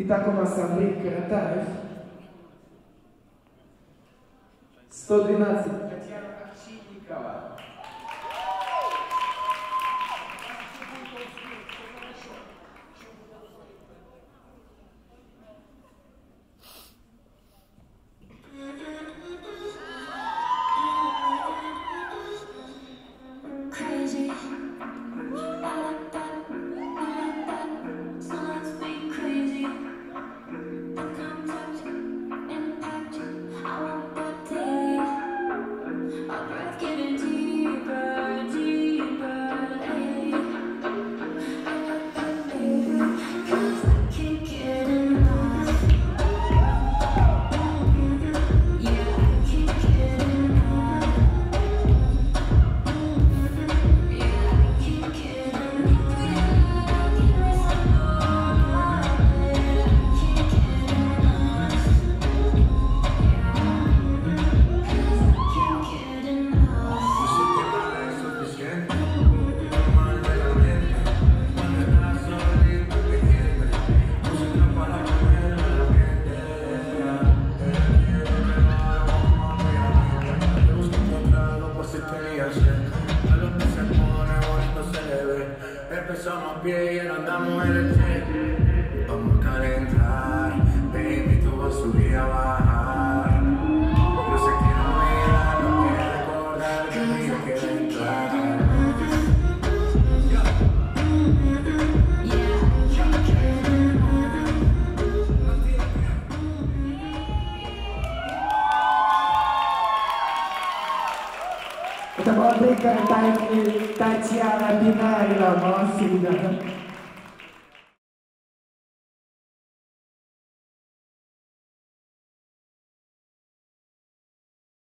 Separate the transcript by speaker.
Speaker 1: И так у нас Андрей Каратаев. 112. Татьяна Овчинникова.
Speaker 2: peso no a y ahora andamos en el tren. Doamne, cântare meditația la binari la masină. Da.